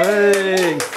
Hey.